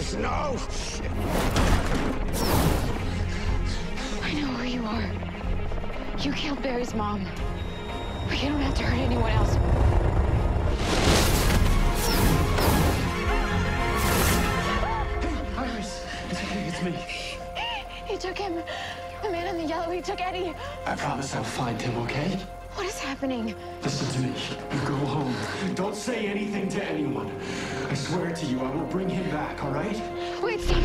No! I know who you are. You killed Barry's mom. But you don't have to hurt anyone else. Hey, Iris, it's okay, it's me. He took him. The man in the yellow, he took Eddie. I promise I'll find him, okay? What is happening? Listen to me. You go home. Don't say anything to anyone. I swear to you, I will bring him back, all right? Wait, stop.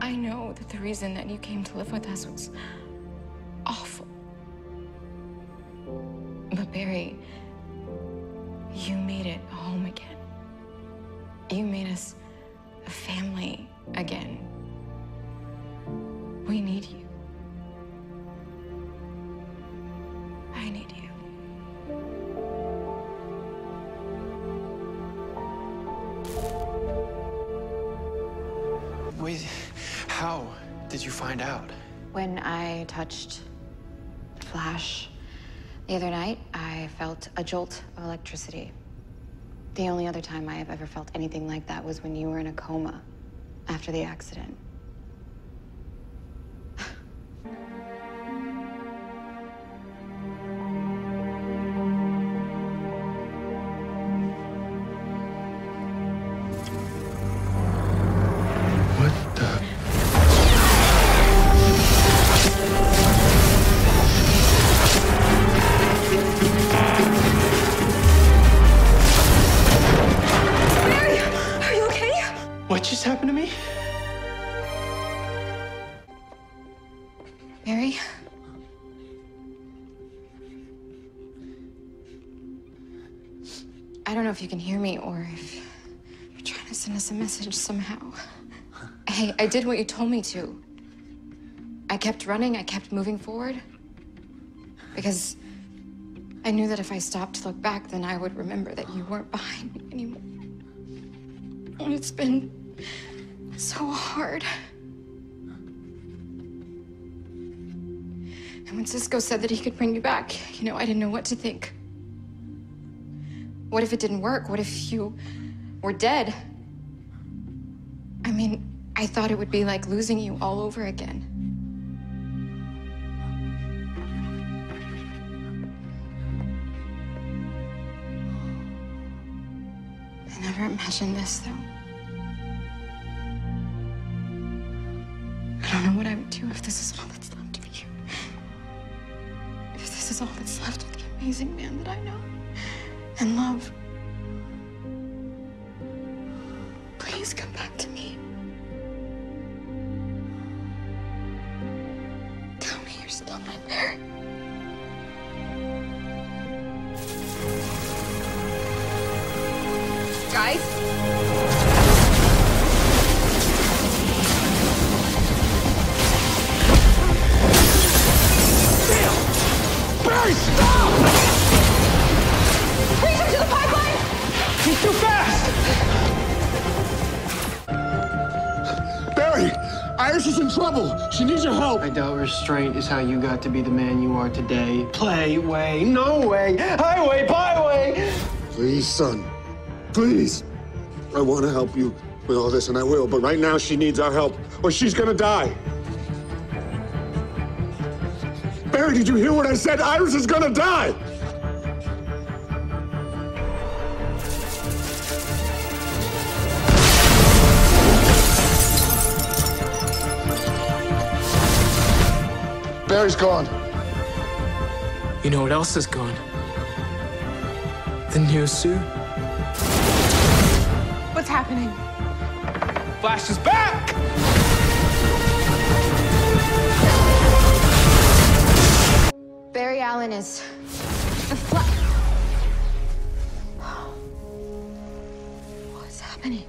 I know that the reason that you came to live with us was awful. But Barry, you made it home again. You made us a family again. We need you. I need you. Wait, how did you find out? When I touched Flash the other night, I felt a jolt of electricity. The only other time I have ever felt anything like that was when you were in a coma after the accident. Barry? I don't know if you can hear me or if you're trying to send us a message somehow. Hey, I did what you told me to. I kept running, I kept moving forward. Because I knew that if I stopped to look back, then I would remember that you weren't behind me anymore. And it's been so hard. And when Cisco said that he could bring you back, you know, I didn't know what to think. What if it didn't work? What if you were dead? I mean, I thought it would be like losing you all over again. I never imagined this, though. I don't know what I would do if this is all that's left all that's left of the amazing man that I know and love. Please come back to me. Tell me you're still my Barry. Barry, stop! Reach into the pipeline! He's too fast! Barry, Iris is in trouble. She needs your help. I doubt restraint is how you got to be the man you are today. Play way, no way, highway, byway. Please, son. Please. I want to help you with all this, and I will, but right now she needs our help, or she's gonna die. Barry, did you hear what I said? Iris is gonna die! Barry's gone. You know what else is gone? The new suit. What's happening? Flash is back! Allen is What's happening?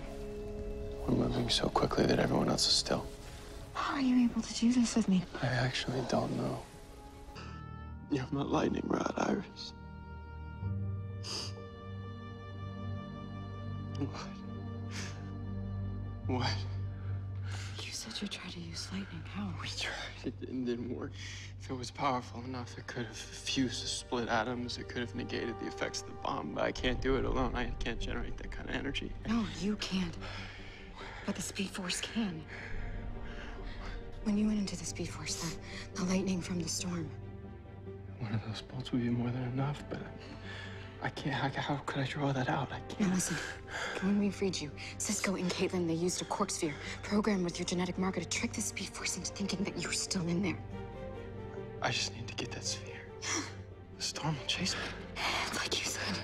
We're moving so quickly that everyone else is still. How are you able to do this with me? I actually don't know. You're my lightning rod, Iris. What? What you said you'd try to use lightning? How? We tried. It didn't work. If it was powerful enough, it could have fused the split atoms. It could have negated the effects of the bomb. But I can't do it alone. I can't generate that kind of energy. No, you can't. But the Speed Force can. When you went into the Speed Force, the, the lightning from the storm, One of those bolts would be more than enough, but I can't. How, how could I draw that out? I Now can't. listen, when we freed you, Cisco and Caitlin, they used a quark sphere programmed with your genetic marker to trick the Speed Force into thinking that you're still in there. I just need to get that sphere. The storm will chase me. It's Like you said,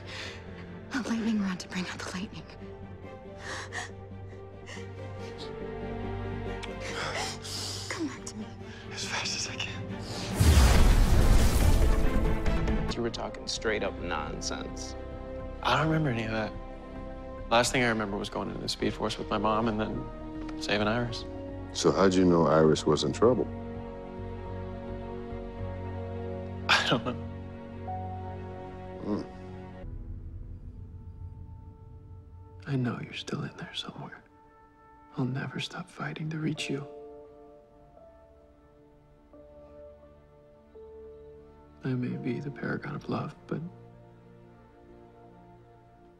a lightning rod to bring out the lightning. Come back to me. As fast as I can. You were talking straight up nonsense. I don't remember any of that. Last thing I remember was going into the Speed Force with my mom and then saving Iris. So how'd you know Iris was in trouble? I know you're still in there somewhere. I'll never stop fighting to reach you. I may be the paragon of love, but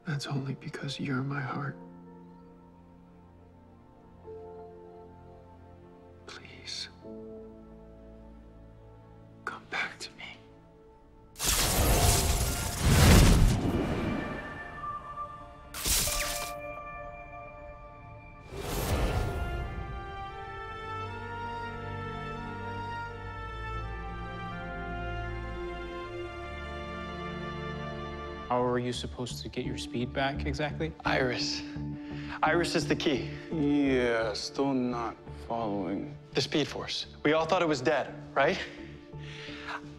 that's only because you're my heart. How are you supposed to get your speed back exactly? Iris. Iris is the key. Yeah, still not following. The Speed Force. We all thought it was dead, right?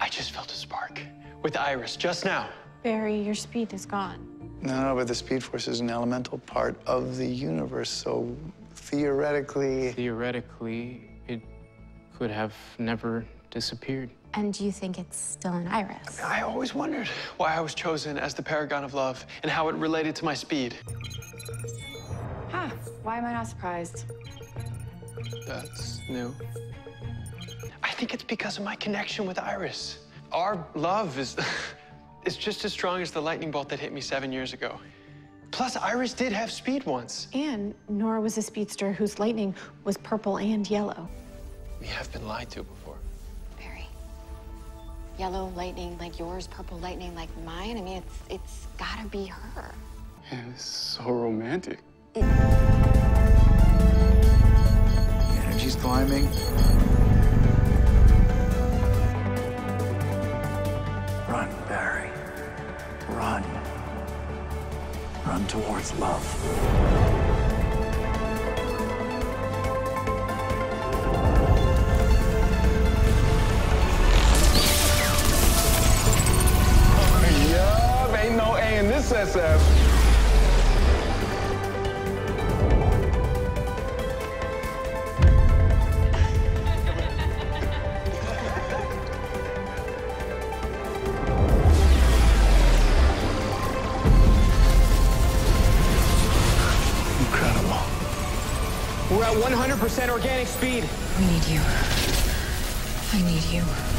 I just felt a spark with Iris just now. Barry, your speed is gone. No, no, but the Speed Force is an elemental part of the universe, so theoretically. Theoretically, it could have never disappeared. And do you think it's still an Iris? I always wondered why I was chosen as the paragon of love and how it related to my speed. Huh. Why am I not surprised? That's new. I think it's because of my connection with Iris. Our love is is just as strong as the lightning bolt that hit me seven years ago. Plus, Iris did have speed once. And Nora was a speedster whose lightning was purple and yellow. We have been lied to before. Barry. Yellow lightning like yours, purple lightning like mine. I mean, it's it's gotta be her. Yeah, it's so romantic. Energy's climbing. 100% organic speed. We need you. I need you.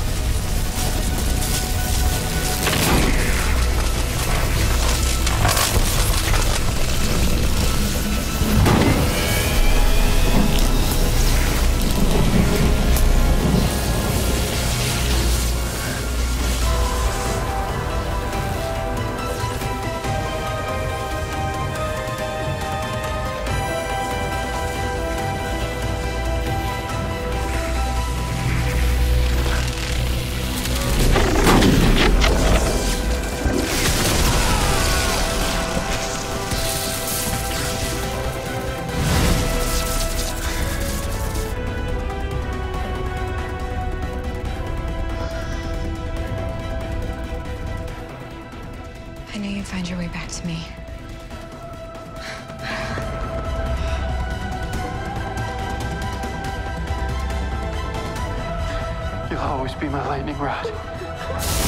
I find your way back to me. You'll always be my lightning rod.